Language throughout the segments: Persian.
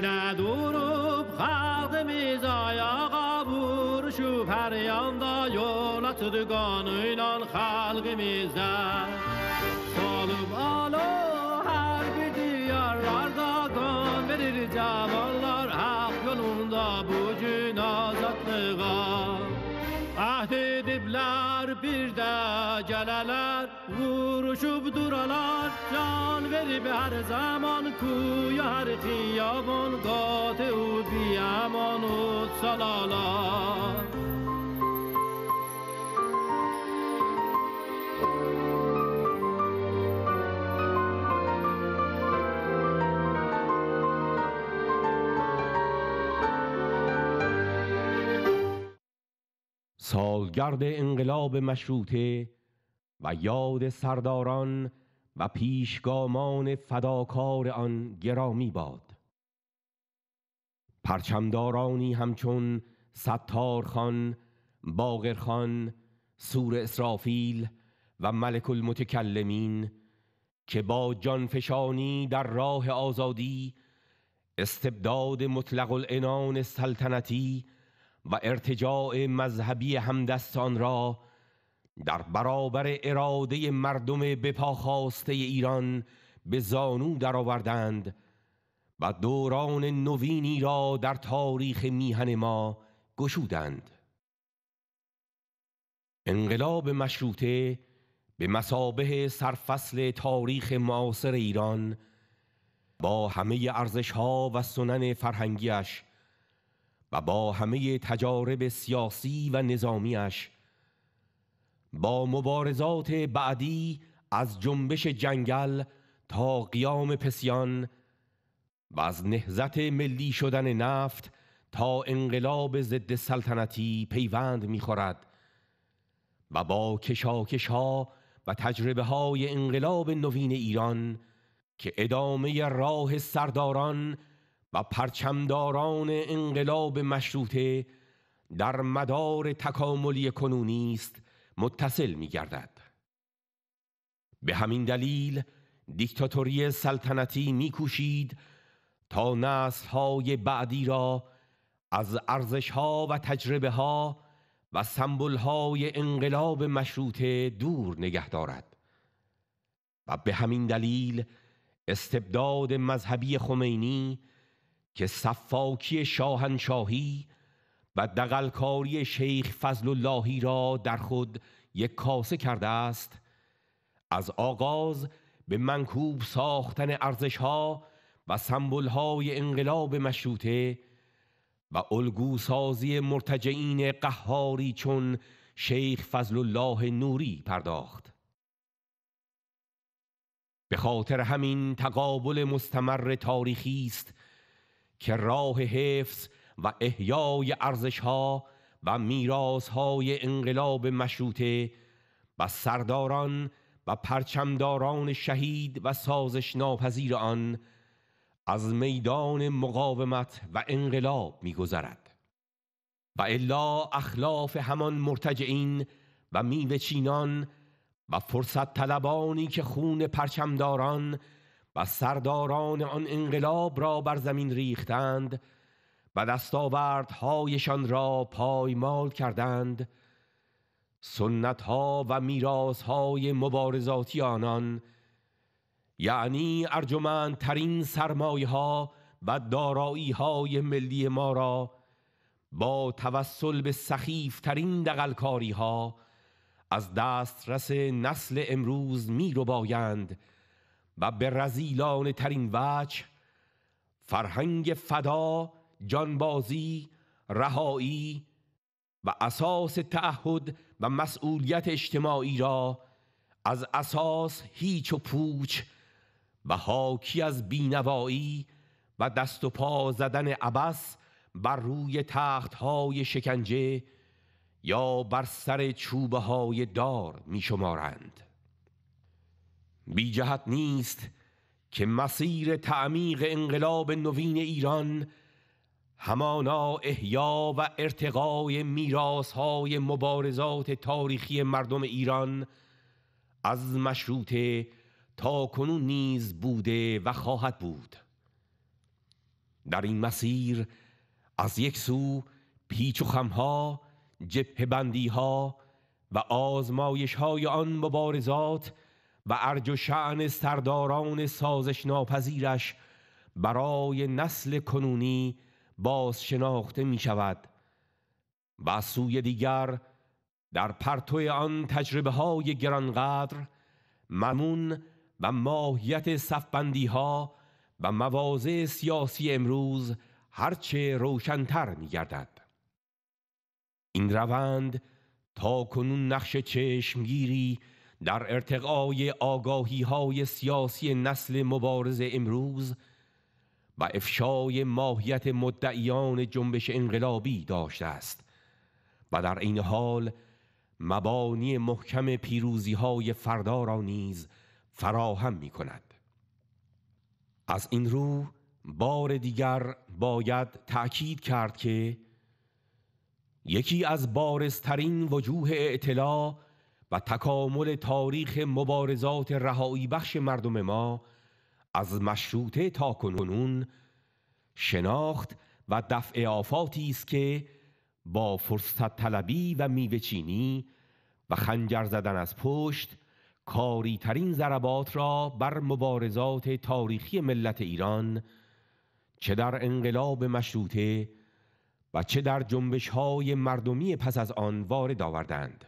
Eyle durup xalqımız ayağa vuruşup her yanda yol atıdı kanıyla xalqımıza. Salıp alo her bir diyarlarda kan verir cavanlar hak yolunda bugün azatlığa. Ahd خوب دور جان بری به هر زمان کو یا هر خیابون گات او بی امان و سلالا سالگرد انقلاب مشروطه و یاد سرداران و پیشگامان فداکار آن گرامی باد. پرچمدارانی همچون ستار خان باقر خان سور اسرافیل و ملک المتکلمین که با جانفشانی در راه آزادی استبداد مطلق الانان سلطنتی و ارتجاع مذهبی همدستان را در برابر اراده مردم بپاخاسته ایران به زانو درآوردند و دوران نوینی را در تاریخ میهن ما گشودند. انقلاب مشروطه به مسابه سرفصل تاریخ معاصر ایران با همه ارزش ها و سنن فرهنگیش و با همه تجارب سیاسی و نظامیش با مبارزات بعدی از جنبش جنگل تا قیام پسیان و از نهزت ملی شدن نفت تا انقلاب ضد سلطنتی پیوند می‌خورد و با کشاکش ها و تجربه های انقلاب نوین ایران که ادامه راه سرداران و پرچمداران انقلاب مشروطه در مدار تکاملی کنونی است متصل می گردد. به همین دلیل دیکتاتوری سلطنتی میکوشید تا نسل های بعدی را از ارزش ها و تجربه ها و سمبل های انقلاب مشروطه دور نگه دارد و به همین دلیل استبداد مذهبی خمینی که صفاکی شاهنشاهی و دقلکاری شیخ فضل اللهی را در خود یک کاسه کرده است. از آغاز به منکوب ساختن ارزشها و های انقلاب مشروطه و الگوسازی مرتجعین قهاری چون شیخ فضل الله نوری پرداخت. به خاطر همین تقابل مستمر تاریخی است که راه حفظ و احیای ارزشها و های انقلاب مشروطه و سرداران و پرچمداران شهید و سازش ناپذیر آن از میدان مقاومت و انقلاب میگذرد. و الا اخلاف همان مرتجعین و میوه چینان و فرصت طلبانی که خون پرچمداران و سرداران آن انقلاب را بر زمین ریختند و دستاوردهایشان را پایمال کردند. سنت ها و میراث های مبارزاتی آنان یعنی ارجمندترین سرمایه ها و دارایی های ملی ما را با توسل به سخیفترین دقلکاری ها از دسترس نسل امروز می رو بایند و به رزیلان ترین وجه فرهنگ فدا جانبازی رهایی و اساس تعهد و مسئولیت اجتماعی را از اساس هیچ و پوچ و حاکی از بینوایی و دست و پا زدن عبس بر روی تخت های شکنجه یا بر سر چوبه های دار می شمارند بی جهت نیست که مسیر تعمیق انقلاب نوین ایران همانا احیا و ارتقای میراث های مبارزات تاریخی مردم ایران از مشروطه تا کنون نیز بوده و خواهد بود. در این مسیر از یک سو پیچ و خمها جبه بندی ها و آزمایش های آن مبارزات و ارج و شعن سرداران سازش ناپذیرش برای نسل کنونی باز شناخته می شود و سوی دیگر در پرتو آن تجربه های گرانقدر ممون و ماهیت صفبندی ها و مواضع سیاسی امروز هرچه روشنتر می گردد. این روند تا کنون نقش چشمگیری در ارتقای آگاهی های سیاسی نسل مبارز امروز و افشای ماهیت مدعیان جنبش انقلابی داشته است و در این حال مبانی محکم پیروزی های فردا را نیز فراهم می کند از این رو بار دیگر باید تأکید کرد که یکی از بارزترین وجوه اطلاع و تکامل تاریخ مبارزات رهایی بخش مردم ما از مشروطه تا کنون شناخت و دفع آفاتی است که با فرصت طلبی و میوه چینی و خنجر زدن از پشت کاری ترین ضربات را بر مبارزات تاریخی ملت ایران چه در انقلاب مشروطه و چه در جنبش های مردمی پس از آن وارد آوردند.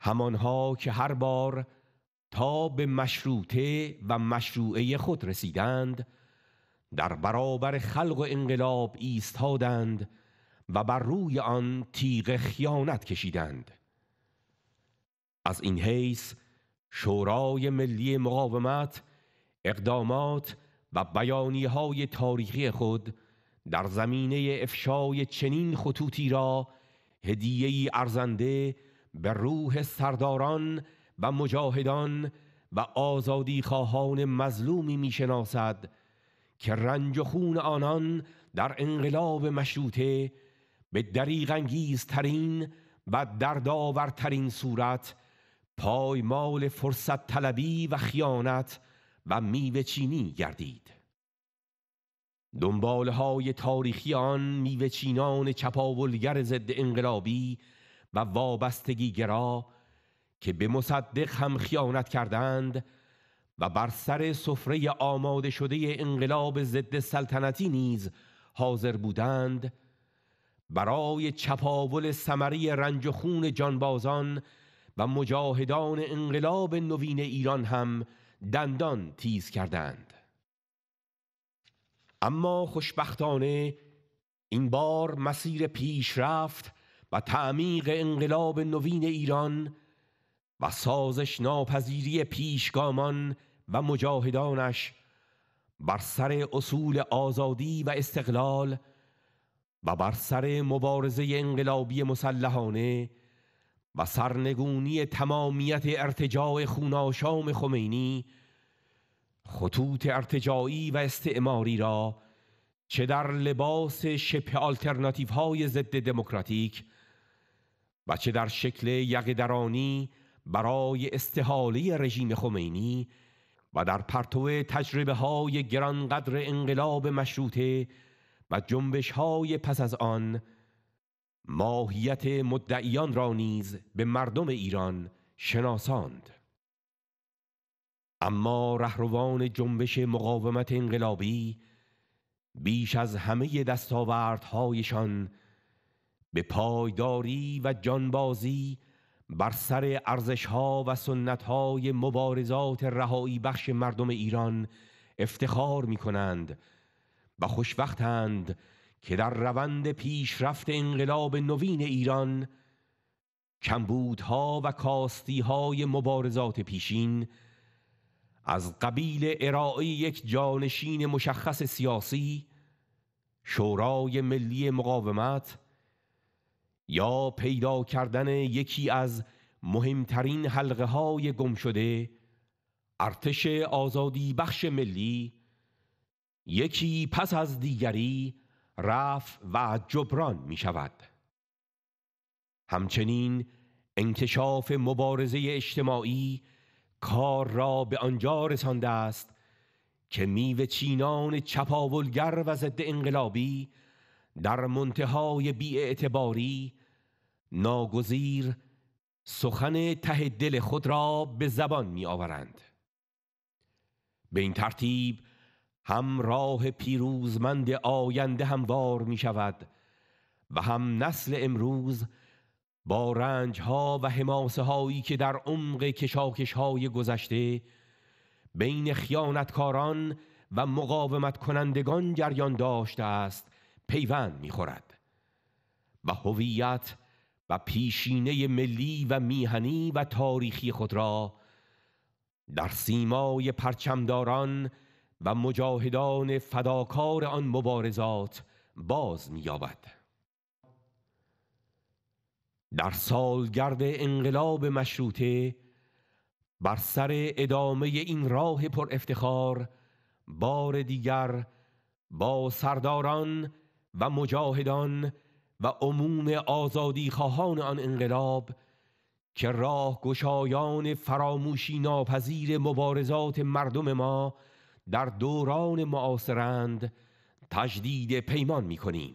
همانها که هر بار تا به مشروطه و مشروعه خود رسیدند در برابر خلق و انقلاب ایستادند و بر روی آن تیغ خیانت کشیدند. از این حیث شورای ملی مقاومت اقدامات و بیانی های تاریخی خود در زمینه افشای چنین خطوطی را هدیهی ارزنده به روح سرداران و مجاهدان و آزادی خواهان مظلومی می‌شناسد که رنج و خون آنان در انقلاب مشروطه به دریغ ترین و دردآورترین صورت پایمال فرصت طلبی و خیانت و میوه چینی گردید. دنباله های تاریخی آن میوه چینان چپاولگر ضد انقلابی و وابستگی گرا که به مصدق هم خیانت کردند و بر سر سفره آماده شده انقلاب ضد سلطنتی نیز حاضر بودند برای چپاول سمری رنج و خون جانبازان و مجاهدان انقلاب نوین ایران هم دندان تیز کردند. اما خوشبختانه این بار مسیر پیشرفت و تعمیق انقلاب نوین ایران و سازش ناپذیری پیشگامان و مجاهدانش بر سر اصول آزادی و استقلال و بر سر مبارزه انقلابی مسلحانه و سرنگونی تمامیت ارتجاع خوناشام خمینی خطوط ارتجاعی و استعماری را چه در لباس شبه آلترناتیف های ضد دموکراتیک و چه در شکل یقدرانی برای استحاله رژیم خمینی و در پرتو تجربه های گرانقدر انقلاب مشروطه و جنبش های پس از آن ماهیت مدعیان را نیز به مردم ایران شناساند. اما رهروان جنبش مقاومت انقلابی بیش از همه دستاوردهایشان به پایداری و جانبازی بر سر ارزشها و سنتهای مبارزات رهایی بخش مردم ایران افتخار می کنند و خوشوقتند که در روند پیشرفت انقلاب نوین ایران کمبودها و کاستیهای مبارزات پیشین از قبیل ارائه یک جانشین مشخص سیاسی شورای ملی مقاومت یا پیدا کردن یکی از مهمترین حلقه های گم شده ارتش آزادی بخش ملی یکی پس از دیگری رفع و جبران می شود همچنین انکشاف مبارزه اجتماعی کار را به آنجا رسانده است که میوه چینان چپاولگر و ضد انقلابی در منتهای بیاعتباری ناگزیر سخن ته دل خود را به زبان می آورند به این ترتیب هم راه پیروزمند آینده هموار می شود و هم نسل امروز با رنج ها و حماسه هایی که در عمق کشاکش های گذشته بین خیانتکاران و مقاومت کنندگان جریان داشته است پیوند می‌خورد و هویت و پیشینه ملی و میهنی و تاریخی خود را در سیمای پرچمداران و مجاهدان فداکار آن مبارزات باز مییابد. در سالگرد انقلاب مشروطه بر سر ادامه این راه پر افتخار بار دیگر با سرداران و مجاهدان و عموم آزادی خواهان آن انقلاب که راه گشایان فراموشی ناپذیر مبارزات مردم ما در دوران معاصرند تجدید پیمان می کنیم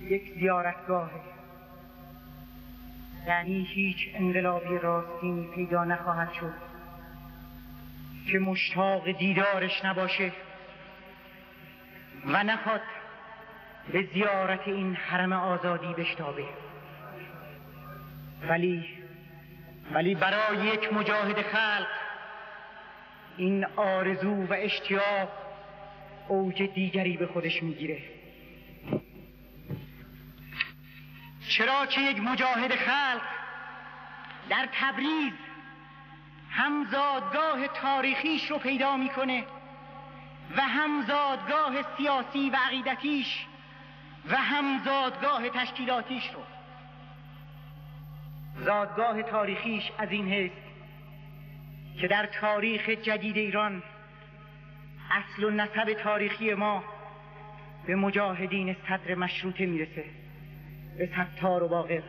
یک زیارتگاهه یعنی هیچ انقلابی راستینی پیدا نخواهد شد. که مشتاق دیدارش نباشه و نخواد به زیارت این حرم آزادی بشتابه. ولی ولی برای یک مجاهد خلق این آرزو و اشتیاق اوج دیگری به خودش می‌گیره. چرا که یک مجاهد خلق در تبریز همزادگاه تاریخیش رو پیدا می‌کنه و همزادگاه سیاسی و عقیدتیش و همزادگاه تشکیلاتیش رو. زادگاه تاریخیش از این هست که در تاریخ جدید ایران اصل و نسب تاریخی ما به مجاهدین صدر مشروطه می‌رسه. ستار و باقر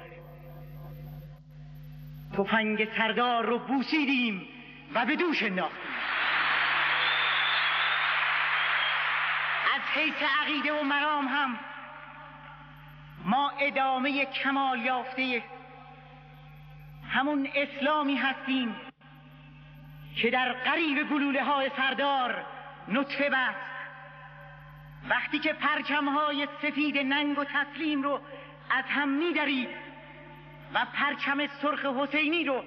تفنگ سردار رو بوسیدیم و به دوش انداختیم. از حیث عقیده و مرام هم ما ادامه کمال یافته همون اسلامی هستیم که در قریب گلوله های سردار نطفه بست. وقتی که پرچم های سفید ننگ و تسلیم رو از هم میدرید و پرچم سرخ حسینی رو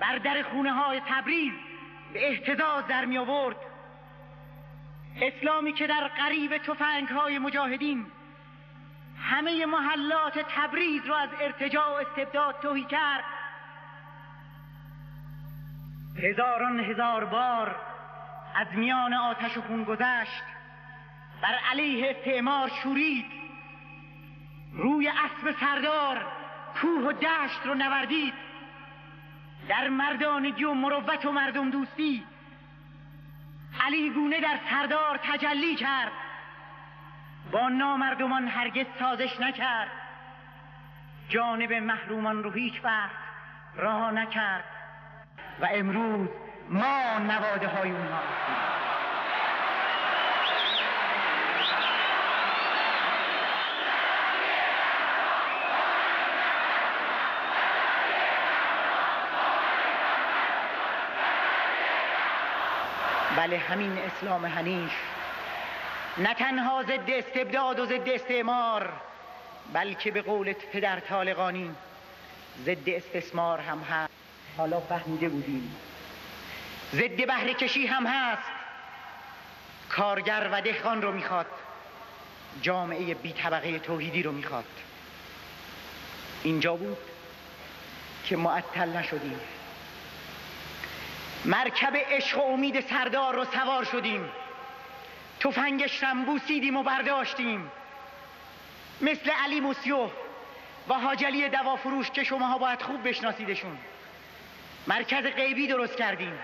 بر در خونه های تبریز به احتزاز در می آورد اسلامی که در قریب تفنگ های مجاهدین همه محلات تبریز را از ارتجاع و استبداد توهی کرد. هزاران هزار بار از میان آتش و خون گذشت بر علیه استعمار شورید. روی اسب سردار کوه و دشت رو نوردید. در مردانگی و مروت و مردم دوستی علی گونه در سردار تجلی کرد. با نامردمان هرگز سازش نکرد. جانب محرومان رو هیچ وقت راه نکرد. و امروز ما نواده های اونها بله همین اسلام حنیف. نه تنها ضد استبداد و ضد استعمار بلکه به قول پدر طالقانی ضد استثمار هم هست. حالا فهمیده بودیم. ضد بهره کشی هم هست. کارگر و دهقان رو می‌خواد. جامعه بی طبقه توحیدی رو می‌خواد. اینجا بود که معطل نشدیم. مرکب عشق و امید سردار رو سوار شدیم. تفنگش رم بوسیدیم و برداشتیم. مثل علی موسیو و حاجلی دوافروش که شماها باید خوب بشناسیدشون. مرکز غیبی درست کردیم.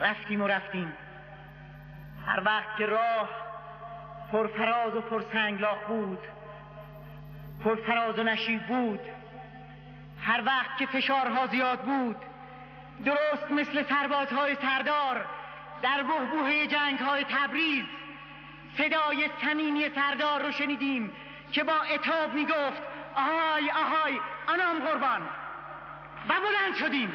رفتیم و رفتیم. هر وقت که راه پرفراز و پرسنگلاخ بود پرفراز و نشیب بود هر وقت که فشارها زیاد بود درست مثل سربازهای سردار در بهبوه جنگ های تبریز. صدای سمینی سردار رو شنیدیم که با اتاب می‌گفت آهای آهای آنام قربان. و بلند شدیم.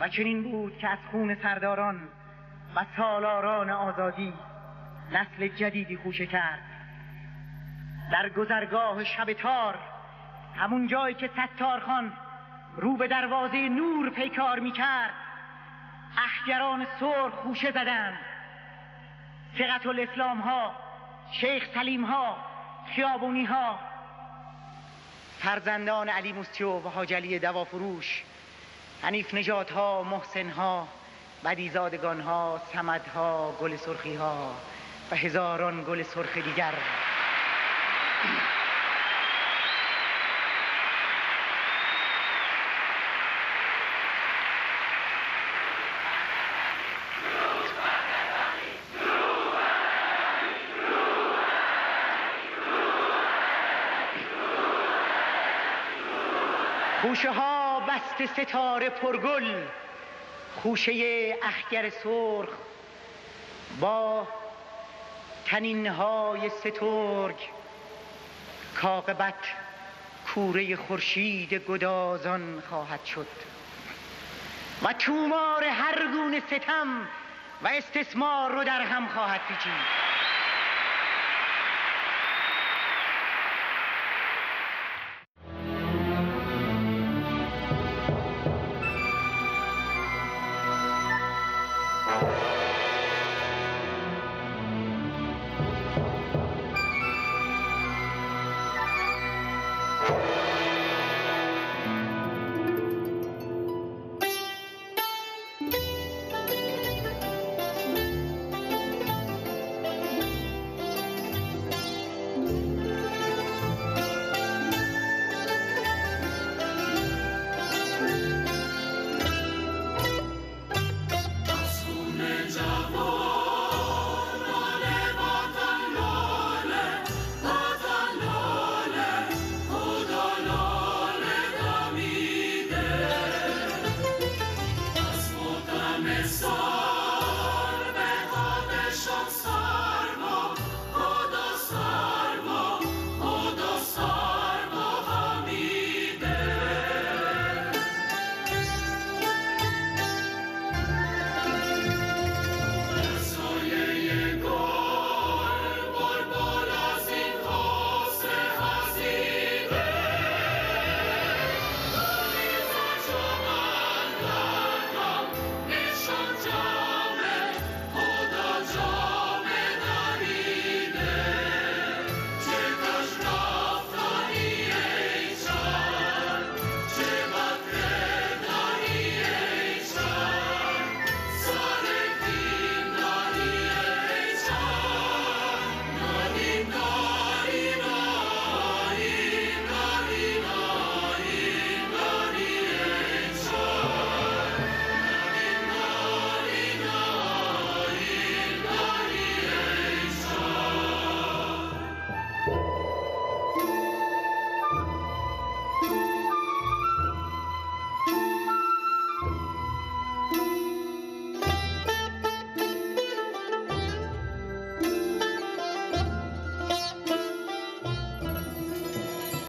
و چنین بود که از خون سرداران و سالاران آزادی نسل جدیدی خوشه کرد. در گذرگاه شب تار همون جایی که ستار خان رو به دروازه نور پیکار می کرد احگران سرخ خوشه زدند. فقط الاسلام ها شیخ سلیم ها خیابونی ها فرزندان علی مستیو و حاجلی دوافروش حنیف نجات ها محسن ها بدیزادگان ها سمد ها گل سرخی ها و هزاران گل سرخ دیگر. خوشه ها بست ستاره پرگل خوشه اخگر سرخ با تنین های سترگ. کاقبت کوره خورشید گدازان خواهد شد. و تومار هر گونه ستم و استثمار رو در هم خواهد پیچید.